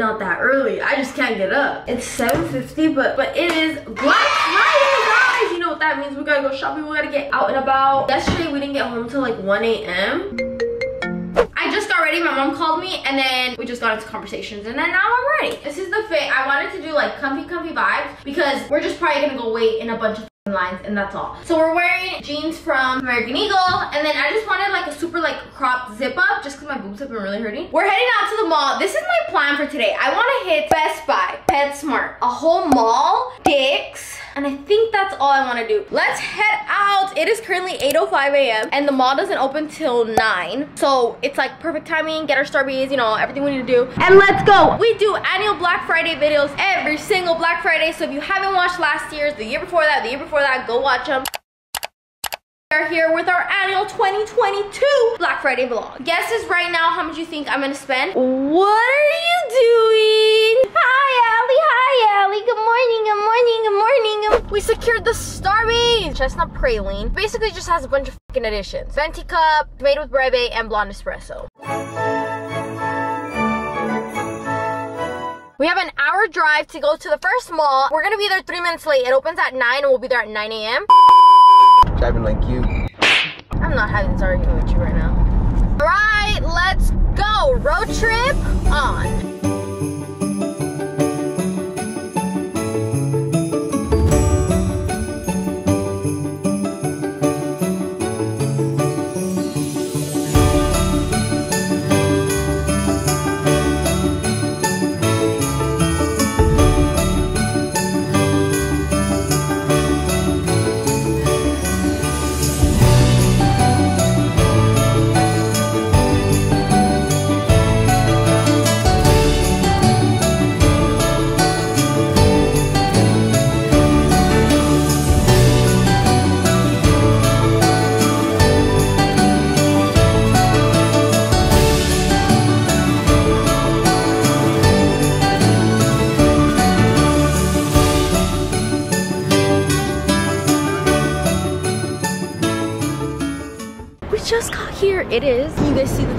not that early. I just can't get up. It's 7.50, but but it is Black Friday, guys. You know what that means. We gotta go shopping. We gotta get out and about. Yesterday, we didn't get home till like 1 a.m. I just got ready. My mom called me and then we just got into conversations and then now I'm ready. This is the fit. I wanted to do like comfy, comfy vibes because we're just probably gonna go wait in a bunch of lines and that's all. So we're wearing jeans from American Eagle and then I just wanted like a super like cropped zip up just because my boobs have been really hurting. We're heading out to the mall. This is my plan for today. I want to hit Best Buy, PetSmart, a whole mall, Dick's, and I think that's all I want to do. Let's head out. It is currently 8.05 a.m. and the mall doesn't open till 9. So it's like perfect timing, get our Starbies, you know, everything we need to do. And let's go. We do annual Black Friday videos every single Black Friday. So if you haven't watched last year's, the year before that, the year before that, go watch them. We are here with our annual 2022 Black Friday vlog. Guesses right now how much you think I'm gonna spend. What are you doing? Hi, Allie. Hi, Allie. Good morning. Good morning. Good morning. We secured the Starbies. Chestnut praline. Basically just has a bunch of fucking additions. Venti cup, made with breve, and blonde espresso. We have an hour drive to go to the first mall. We're gonna be there three minutes late. It opens at 9 and we'll be there at 9 a.m. Driving like you. I'm not having this argument with you right now. All right, let's go. Road trip on.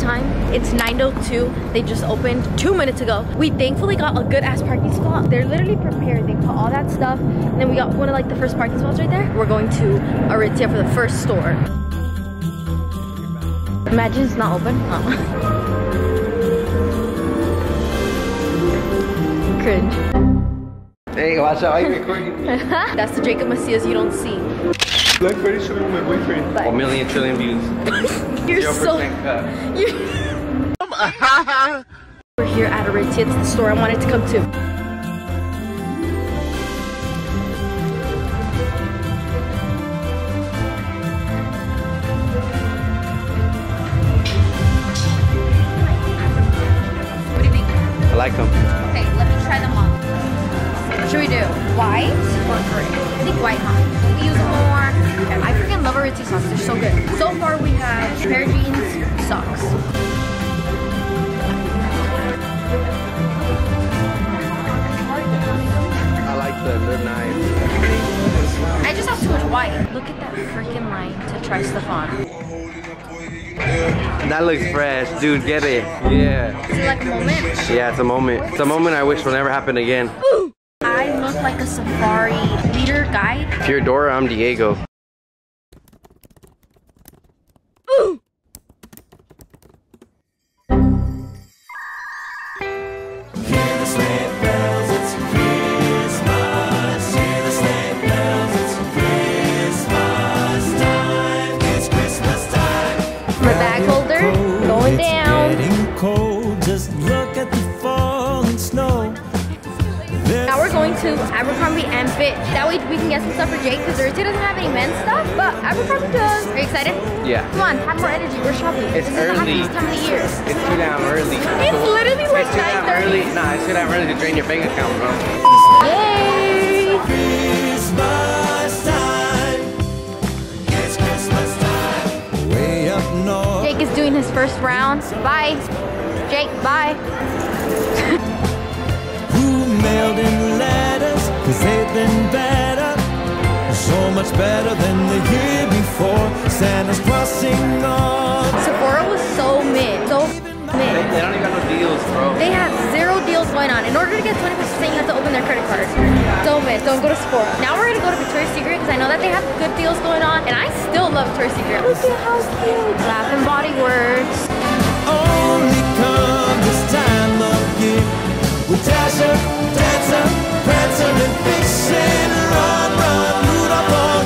Time? It's 9.02. They just opened two minutes ago. We thankfully got a good ass parking spot. They're literally prepared. They put all that stuff. And then we got one of like the first parking spots right there. We're going to Aritzia for the first store. Imagine it's not open. Oh. Cringe. Hey, watch out. Are you recording me? That's the Jacob Macias you don't see. Black Friday shopping with my boyfriend. But- A million trillion views. You're so... You're- We're here at Aritzia. It's the store I wanted to come to. Socks. They're so good. So far, we have pair of jeans, socks. I like them. They're nice. I just have too much white. Look at that freaking line to try stuff on. That looks fresh. Dude, get it. Yeah. Is it like a moment? Yeah, it's a moment. It's a moment I wish will never happen again. I look like a safari leader guide. If you're Dora, I'm Diego. Abercrombie and Fitch. That way we can get some stuff for Jake because Aritzia doesn't have any men's stuff, but Abercrombie does. Are you excited? Yeah. Come on, have more energy. We're shopping. It's this is the early. happiest time of the year. It's too damn early. It's literally like It's too damn early. Nah, it's too damn early to drain your bank account, bro. Yay! Christmas time. It's Christmas time. Way up north. Jake is doing his first round. Bye. Jake, bye. Who mailed in better than the year before. Santa's crossing on. Sephora was so mid. So mid. They, they don't even have no deals, bro. They have zero deals going on. In order to get 20% you have to open their credit card. Don't miss. Don't go to Sephora. Now we're going to go to Victoria's Secret because I know that they have good deals going on. And I still love Victoria's Secret. Look at how cute. Bath and Body Works. Only come this time of year. With Dancer, Prancer, and Run, run, Rudolph,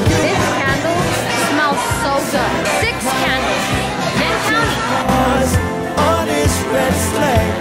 so. Six candles. And counting.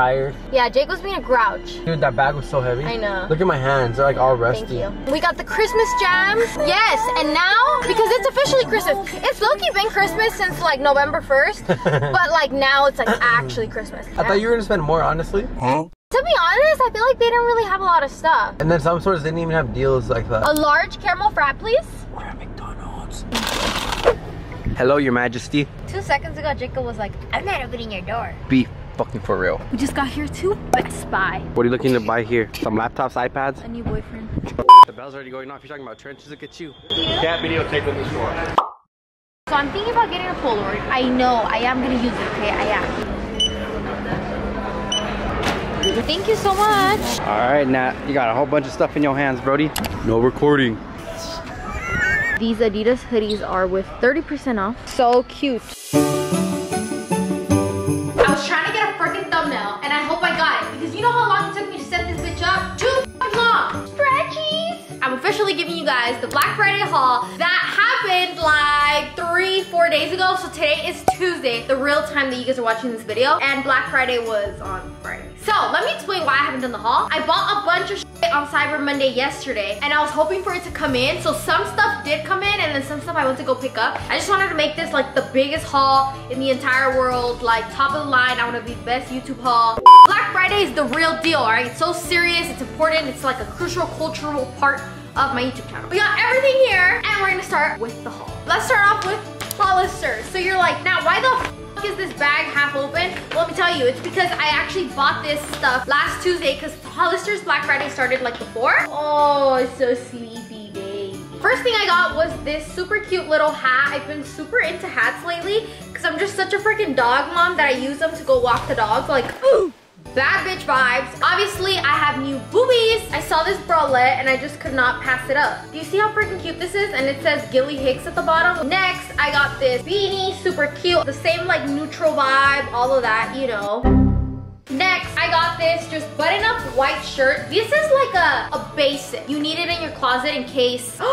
Tired. Yeah, Jake was being a grouch. Dude, that bag was so heavy. I know. Look at my hands. They're like all rusty. Thank you. We got the Christmas jams. Yes, and now because it's officially Christmas. It's low-key been Christmas since like November 1st, but like now it's like actually Christmas. I thought you were gonna spend more, honestly. Huh? To be honest, I feel like they didn't really have a lot of stuff. And then some stores didn't even have deals like that. A large caramel frap, please. We're at McDonald's. Hello, Your Majesty. Two seconds ago, Jacob was like, I'm not opening your door. Be fucking for real. We just got here to Best Buy. What are you looking to buy here? Some laptops, iPads? A new boyfriend. The bell's already going off. You're talking about trenches. Look at you. Can't videotape in the store. So I'm thinking about getting a Polaroid. I know, I am gonna use it, okay? I am. Thank you so much. All right, Nat. You got a whole bunch of stuff in your hands, Brody. No recording. These Adidas hoodies are with 30% off. So cute. Giving you guys the Black Friday haul that happened like three, four days ago. So today is Tuesday, the real time that you guys are watching this video. And Black Friday was on Friday. So let me explain why I haven't done the haul. I bought a bunch of on Cyber Monday yesterday and I was hoping for it to come in. So some stuff did come in and then some stuff I went to go pick up. I just wanted to make this like the biggest haul in the entire world, like top of the line. I want to be the best YouTube haul. Black Friday is the real deal, all right? It's so serious, it's important, it's like a crucial cultural part of my YouTube channel. We got everything here and we're gonna start with the haul. Let's start off with Hollister. So you're like, now why the is this bag half open? Well, let me tell you, it's because I actually bought this stuff last Tuesday because Hollister's Black Friday started like before. Oh, it's so sleepy, baby. First thing I got was this super cute little hat. I've been super into hats lately because I'm just such a freaking dog mom that I use them to go walk the dogs. Like, ooh, Bad bitch vibes. Obviously, I have new boobies. I saw this bralette and I just could not pass it up. Do you see how freaking cute this is? And it says Gilly Hicks at the bottom. Next, I got this beanie, super cute. The same like neutral vibe, all of that, you know. Next, I got this just button up white shirt. This is like a, a basic. You need it in your closet in case.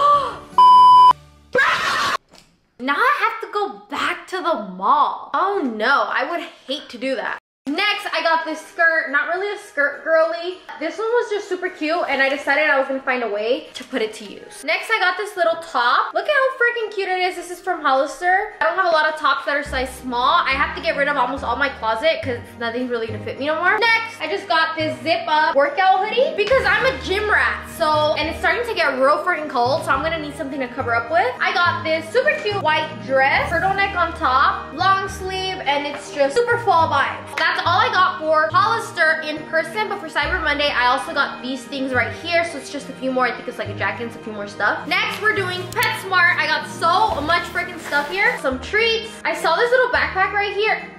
Now I have to go back to the mall. Oh no, I would hate to do that. Next, I got this skirt, not really a skirt girly. This one was just super cute and I decided I was gonna find a way to put it to use. Next, I got this little top. Look at how freaking cute it is. This is from Hollister. I don't have a lot of tops that are size small. I have to get rid of almost all my closet because nothing's really gonna fit me no more. Next, I just got this zip up workout hoodie because I'm a gym rat. So, and it's starting to get real freaking cold. So I'm gonna need something to cover up with. I got this super cute white dress, turtleneck on top, long sleeve, and it's just super fall vibes. That's all I got for Hollister in person, but for Cyber Monday, I also got these things right here. So it's just a few more. I think it's like a jacket and a few more stuff. Next, we're doing PetSmart. I got so much freaking stuff here. Some treats. I saw this little backpack right here.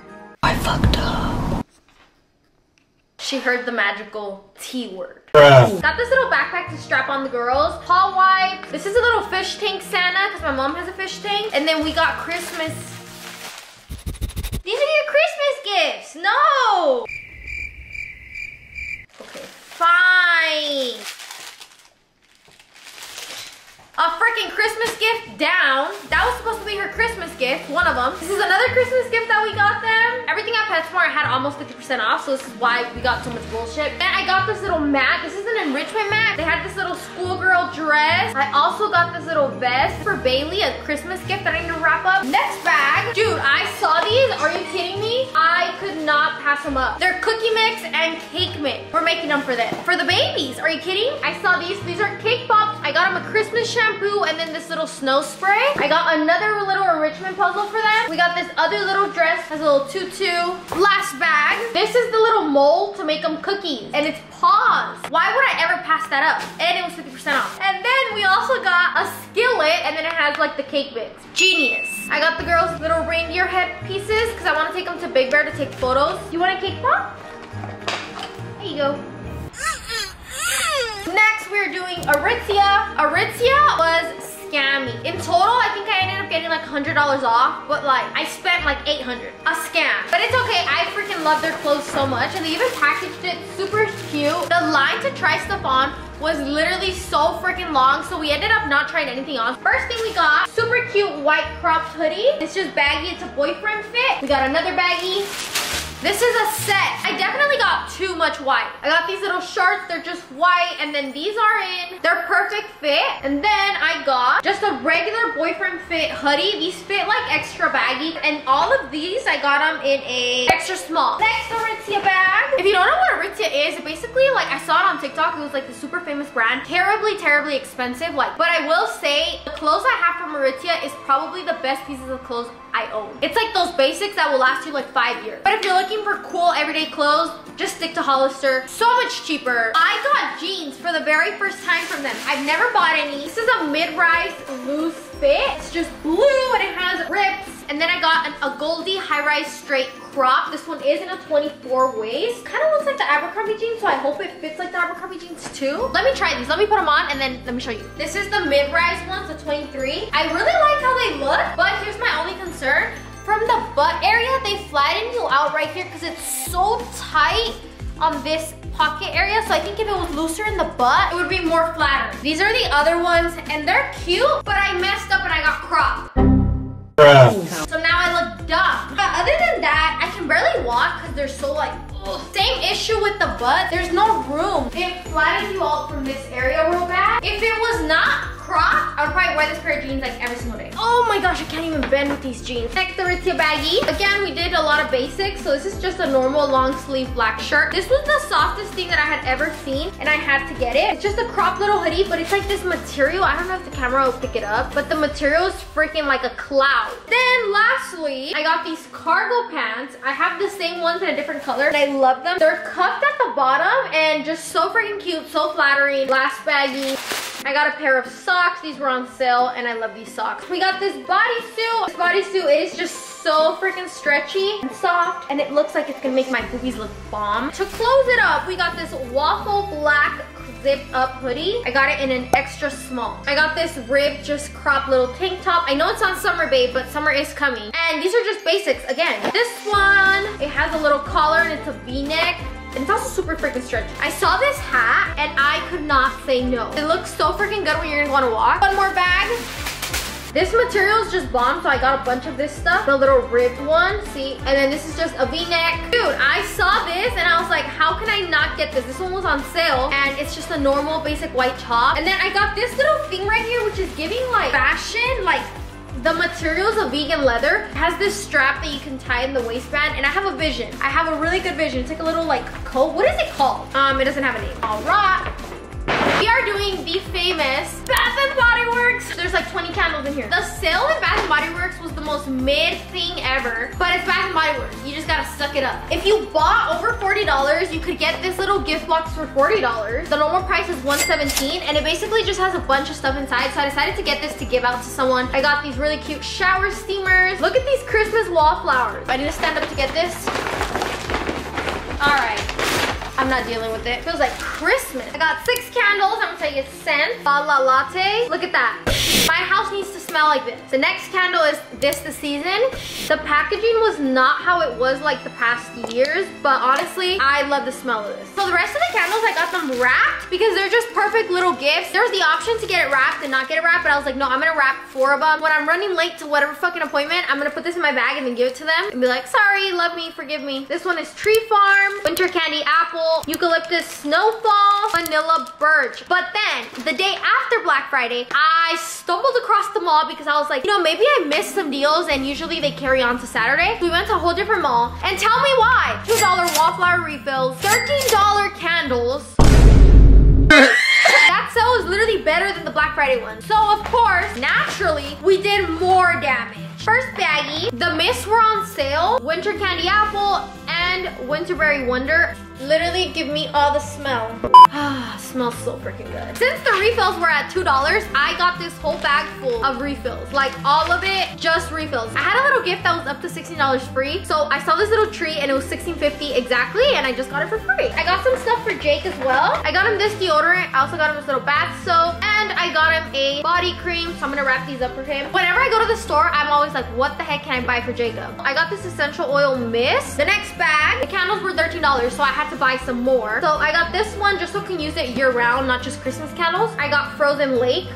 I fucked up. She heard the magical T word. Got this little backpack to strap on the girls. Paw wipe. This is a little fish tank Santa because my mom has a fish tank. And then we got Christmas. Your Christmas gifts. No. Okay, fine. A freaking Christmas gift down. That was supposed to be her Christmas gift, one of them. This is another Christmas gift that we got them. everything at PetSmart had almost 50% off, so this is why we got so much bullshit. And I got this little mat. This is an enrichment mat. They had this little schoolgirl dress. I also got this little vest for Bailey, a Christmas gift that I need to wrap up. Next bag. Dude, I saw these. Are you kidding them up. They're cookie mix and cake mix. We're making them for them. For the babies. Are you kidding? I saw these. These are cake pops. I got them a Christmas shampoo and then this little snow spray. I got another little enrichment puzzle for them. We got this other little dress, has a little tutu. Last bag. This is the little mold to make them cookies. And it's paws. Why would I ever pass that up? And it was 50% off. And then we also got a skillet and then it has like the cake mix. Genius. I got the girls little reindeer head pieces because I want to take them to Big Bear to take photos. You want a cake pop? Here you go. Next, we're doing Aritzia. Aritzia was scammy. In total, I think I ended up getting like $100 off, but like I spent like 800. A scam. But it's okay, I freaking love their clothes so much and they even packaged it super cute. The line to try stuff on was literally so freaking long, so we ended up not trying anything on. First thing we got, super cute white cropped hoodie. It's just baggy, it's a boyfriend fit. We got another baggy. This is a set. I definitely got too much white. I got these little shorts, they're just white, and then these are in. They're perfect fit. And then I got just a regular boyfriend fit hoodie. These fit like extra baggy. And all of these, I got them in a extra small. Next, Aritzia bag. If you don't know what Aritzia is, basically like, I saw it on TikTok. It was like the super famous brand. Terribly, terribly expensive. Like, but I will say, the clothes I have from Aritzia is probably the best pieces of clothes I own. It's like those basics that will last you like five years. But if you're looking for cool everyday clothes, just stick to Hollister. So much cheaper. I got jeans for the very first time from them. I've never bought any. This is a mid-rise loose fit. It's just blue and it has rips. And then I got an, a Goldie high-rise straight crop. This one is in a 24 waist. Kind of looks like the Abercrombie jeans, so I hope it fits like the Abercrombie jeans too. Let me try these. Let me put them on and then let me show you. This is the mid-rise ones, the 23. I really like how they look, but here's my only concern. From the butt area, they flatten you out right here because it's so tight on this pocket area. So I think if it was looser in the butt, it would be more flattering. These are the other ones and they're cute, but I messed up and I got cropped. So now I look dumb. But other than that, I can barely walk because they're so like, ugh. Same issue with the butt. There's no room. It flattens you out from this area real bad. If it was not cropped, I would probably wear this pair of jeans like every single day. Oh my gosh, I can't even bend with these jeans. Next, the Aritzia baggie. Again, we did a lot of basics. So this is just a normal long sleeve black shirt. This was the softest thing that I had ever seen and I had to get it. It's just a cropped little hoodie, but it's like this material. I don't know if the camera will pick it up, but the material is freaking like a cloud. Then lastly, I got these cargo pants. I have the same ones in a different color and I love them. They're cuffed at the bottom and just so freaking cute, so flattering. Last baggie. I got a pair of socks. These were on sale and I love these socks. We got this bodysuit. This bodysuit is just so freaking stretchy and soft and it looks like it's gonna make my boobies look bomb. To close it up, we got this waffle black zip up hoodie. I got it in an extra small. I got this ribbed just crop little tank top. I know it's on summer babe, but summer is coming. And these are just basics again. This one, it has a little collar and it's a v-neck. And it's also super freaking stretchy. I saw this hat and I could not say no. It looks so freaking good when you're gonna wanna walk. One more bag. This material is just bomb, so I got a bunch of this stuff. The little ribbed one, see? And then this is just a v-neck. Dude, I saw this and I was like, how can I not get this? This one was on sale and it's just a normal basic white top. And then I got this little thing right here, which is giving like fashion, like the material is a vegan leather. It has this strap that you can tie in the waistband and I have a vision. I have a really good vision. It's like a little like coat. What is it called? Um, it doesn't have a name. All right. We are doing the famous Bath and Body Works. There's like 20 candles in here. The sale at Bath and Body Works was the most mid thing ever, but it's Bath and Body Works. You just gotta suck it up. If you bought over $40, you could get this little gift box for $40. The normal price is 117, and it basically just has a bunch of stuff inside, so I decided to get this to give out to someone. I got these really cute shower steamers. Look at these Christmas wallflowers. I need to stand up to get this. All right. I'm not dealing with it. Feels like Christmas. I got six candles. I'm gonna take a scent. La La Latte. Look at that. My house needs to smell like this. The next candle is This the Season. The packaging was not how it was like the past years, but honestly, I love the smell of this. So the rest of the candles, I got them wrapped because they're just perfect little gifts. There's the option to get it wrapped and not get it wrapped, but I was like, no, I'm gonna wrap four of them. When I'm running late to whatever fucking appointment, I'm gonna put this in my bag and then give it to them and be like, sorry, love me, forgive me. This one is Tree Farm, Winter Candy Apple, Eucalyptus Snowfall, Vanilla Birch. But then, the day after Black Friday, I stumbled across the mall because I was like, you know, maybe I missed some deals and usually they carry on to Saturday. We went to a whole different mall and tell me why. $2 wallflower refills, $13 candles, that sale is literally better than the Black Friday one. So of course, naturally, we did more damage. First baggie, the mists were on sale. Winter Candy Apple and Winterberry Wonder literally give me all the smell. Ah, smells so freaking good. Since the refills were at $2, I got this whole bag full of refills. Like all of it, just refills. I had a little gift that was up to $16 free. So I saw this little tree and it was $16.50 exactly and I just got it for free. I got some stuff for Jake as well. I got him this deodorant. I also got him this little bath soap and I got him a body cream. So I'm gonna wrap these up for him. Whenever I go to the store, I'm always like, what the heck can I buy for Jacob? I got this essential oil mist. The next bag, the candles were $13 so I had to buy some more. So I got this one just so I can use it year round, not just Christmas candles. I got Frozen Lake.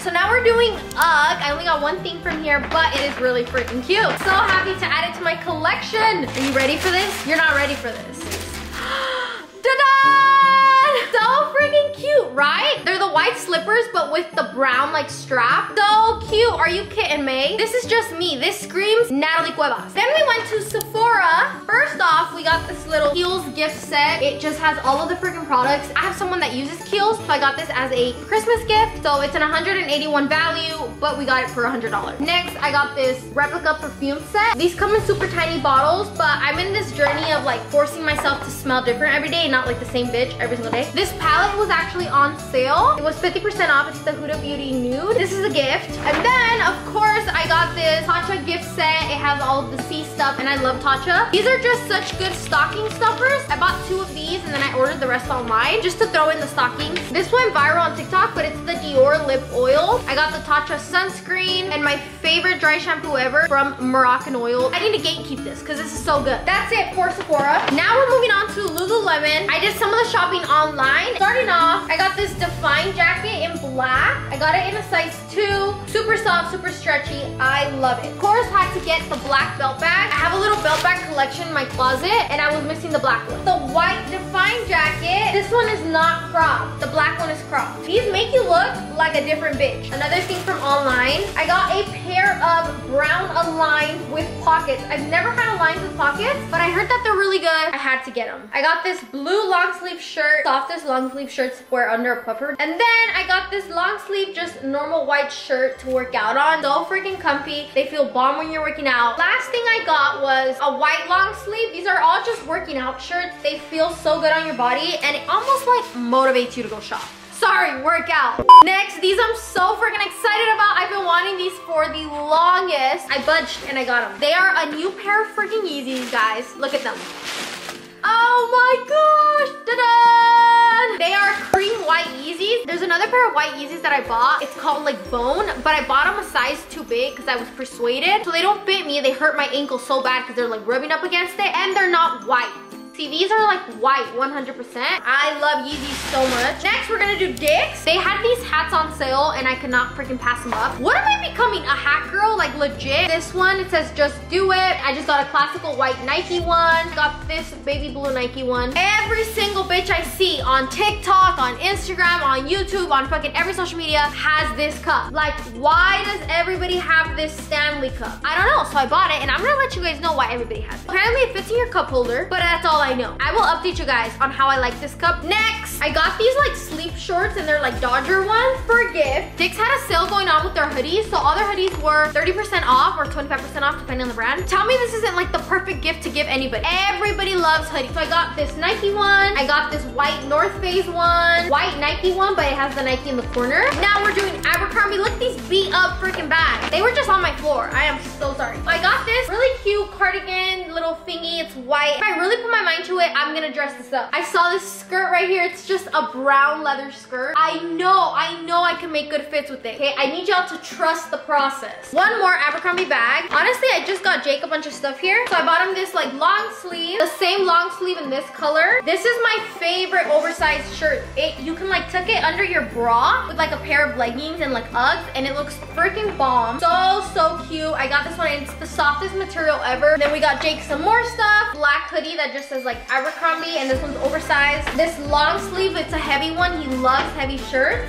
So now we're doing UGG. I only got one thing from here, but it is really freaking cute. So happy to add it to my collection. Are you ready for this? You're not ready for this. Cute, right? They're the white slippers, but with the brown like strap. So cute. Are you kidding me? This is just me. This screams Nathaly Cuevas. Then we went to Sephora. First off, we got this little Kiehl's gift set. It just has all of the freaking products. I have someone that uses Kiehl's, so I got this as a Christmas gift. So it's an 181 value, but we got it for $100. Next, I got this replica perfume set. These come in super tiny bottles, but I'm in this journey of like forcing myself to smell different every day, not like the same bitch every single day. This palette was actually on sale. It was 50% off. It's the Huda Beauty Nude. This is a gift. And then, of course, I got this Tatcha gift set. It has all of the sea stuff, and I love Tatcha. These are just such good stocking stuffers. I bought two of these, and then I ordered the rest online just to throw in the stockings. This went viral on TikTok, but it's the Dior Lip Oil. I got the Tatcha sunscreen, and my favorite dry shampoo ever from Moroccan Oil. I need to gatekeep this, because this is so good. That's it for Sephora. Now we're moving on to Lululemon. I did some of the shopping online. Starting off, I got this Define jacket in black. I got it in a size two. Super soft, super stretchy. I love it. Of course, I had to get the black belt bag. I have a little belt bag collection in my closet, and I was missing the black one. The white Define jacket, this one is not cropped. The black one is cropped. These make you look like a different bitch. Another thing from online, I got a pair of brown Aligns with pockets. I've never had aligned with pockets, but I heard that they're really good. I had to get them. I got this blue long sleeve shirt, softest long sleeve shirts to wear under a puffer. And then I got this long sleeve, just normal white shirt to work out on. So freaking comfy. They feel bomb when you're working out. Last thing I got was a white long sleeve. These are all just working out shirts. They feel so good on your body and it almost like motivates you to go shop. Sorry, workout. Next, these I'm so freaking excited about. I've been wanting these for the longest. I budged and I got them. They are a new pair of freaking Yeezys, guys. Look at them. Oh my gosh, ta-da! They are cream white Yeezys. There's another pair of white Yeezys that I bought. It's called like Bone, but I bought them a size too big because I was persuaded. So they don't fit me. They hurt my ankle so bad because they're like rubbing up against it and they're not white. See, these are like white, 100%. I love Yeezys so much. Next, we're gonna do Dick's. They had these hats on sale and I could not freaking pass them up. What am I becoming, a hat girl? Like legit. This one, it says just do it. I just got a classical white Nike one. Got this baby blue Nike one. Every single bitch I see on TikTok, on Instagram, on YouTube, on fucking every social media has this cup. Like, why does everybody have this Stanley cup? I don't know, so I bought it and I'm gonna let you guys know why everybody has it. Apparently it fits in your cup holder, but that's all I know. I will update you guys on how I like this cup. Next, I got these like sleep shorts and they're like Dodger ones for a gift. Dick's had a sale going on with their hoodies. So all their hoodies were 30% off or 25% off depending on the brand. Tell me this isn't like the perfect gift to give anybody. Everybody loves hoodies. So I got this Nike one. I got this white North Face one. White Nike one, but it has the Nike in the corner. Now we're doing Abercrombie. Look at these beat up freaking bags. They were just on my floor. I am so sorry. I got this really cute cardigan little thingy. It's white. I really put my mind mind to it, I'm gonna dress this up. I saw this skirt right here. It's just a brown leather skirt. I know, I know I can make good fits with it. Okay, I need y'all to trust the process. One more Abercrombie bag. Honestly, I just got Jake a bunch of stuff here. So I bought him this like long sleeve, the same long sleeve in this color. This is my favorite oversized shirt. It You can like tuck it under your bra with like a pair of leggings and like Uggs and it looks freaking bomb. So, so cute. I got this one it's the softest material ever. Then we got Jake some more stuff. Black hoodie that just says like Abercrombie and this one's oversized. This long sleeve, it's a heavy one. He loves heavy shirts.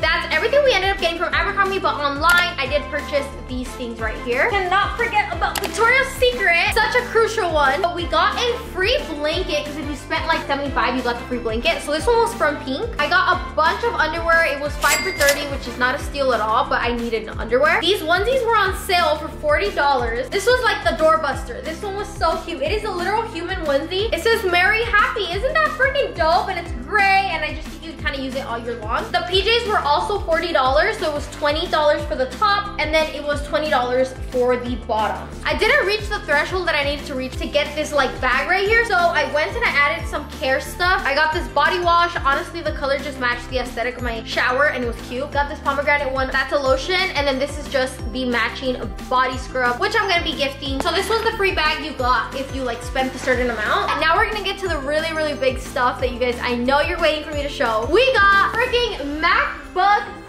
That's everything we ended up getting from Abercrombie, but online I did purchase these things right here. Cannot forget about Victoria's Secret, such a crucial one. But we got a free blanket, because if you spent like 75, you got the free blanket. So this one was from Pink. I got a bunch of underwear. It was 5 for 30, which is not a steal at all, but I needed underwear. These onesies were on sale for $40. This was like the doorbuster. This one was so cute. It is a literal human onesie. It says Merry Happy. Isn't that freaking dope? And it's gray, and I just kind of use it all year long. The PJs were also $40, so it was $20 for the top, and then it was $20 for the bottom. I didn't reach the threshold that I needed to reach to get this like bag right here, so I went and I added some care stuff. I got this body wash. Honestly, the color just matched the aesthetic of my shower, and it was cute. Got this pomegranate one. That's a lotion, and then this is just the matching body scrub, which I'm gonna be gifting. So this was the free bag you got if you like spent a certain amount. And now we're gonna get to the really, really big stuff that you guys, I know you're waiting for me to show. We got freaking MacBook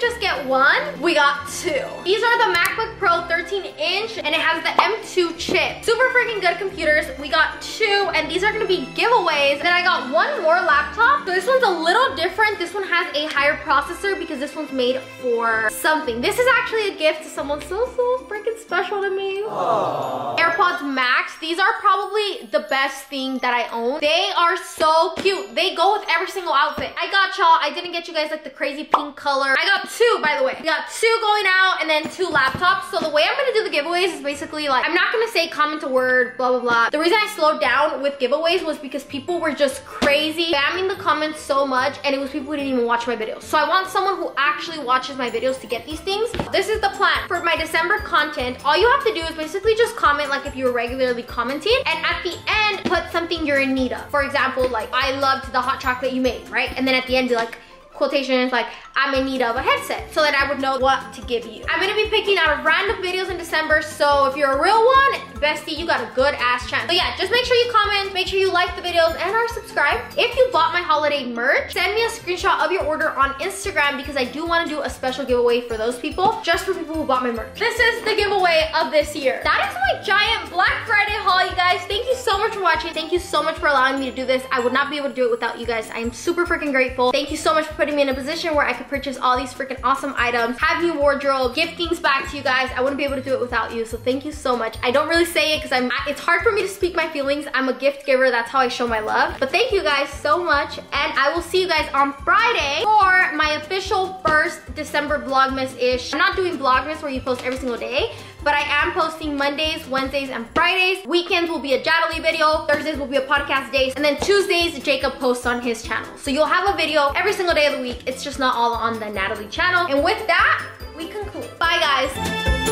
didn't just get one, we got two. These are the MacBook Pro 13 inch and it has the M2 chip. Super freaking good computers. We got two and these are gonna be giveaways. Then I got one more laptop. So this one's a little different. This one has a higher processor because this one's made for something. This is actually a gift to someone so, so freaking special to me. Aww. AirPods Max. These are probably the best thing that I own. They are so cute. They go with every single outfit. I got y'all. I didn't get you guys like the crazy pink color. I got two, by the way. We got two going out and then two laptops. So the way I'm gonna do the giveaways is basically like, I'm not gonna say comment a word, blah, blah, blah. The reason I slowed down with giveaways was because people were just crazy spamming the comments so much and it was people who didn't even watch my videos. So I want someone who actually watches my videos to get these things. This is the plan. For my December content, all you have to do is basically just comment like if you were regularly commenting and at the end, put something you're in need of. For example, like, I loved the hot chocolate you made, right? And then at the end, be like, quotations like I'm in need of a headset so that I would know what to give you. I'm gonna be picking out of random videos in December so if you're a real one, bestie, you got a good ass chance. But yeah, just make sure you comment, make sure you like the videos and are subscribed. If you bought my holiday merch, send me a screenshot of your order on Instagram because I do wanna do a special giveaway for those people, just for people who bought my merch. This is the giveaway of this year. That is my giant Black Friday haul, you guys. Thank you so much for watching. Thank you so much for allowing me to do this. I would not be able to do it without you guys. I am super freaking grateful. Thank you so much for putting me in a position where I could purchase all these freaking awesome items, have new wardrobe, give things back to you guys. I wouldn't be able to do it without you, so thank you so much. I don't really say it because I'm, it's hard for me to speak my feelings. I'm a gift giver, that's how I show my love. But thank you guys so much, and I will see you guys on Friday for my official first December Vlogmas-ish. I'm not doing Vlogmas where you post every single day, but I am posting Mondays, Wednesdays, and Fridays. Weekends will be a Jadalee video. Thursdays will be a podcast day, And then Tuesdays, Jacob posts on his channel. So you'll have a video every single day of the week. It's just not all on the Nathaly channel. And with that, we conclude. Bye guys.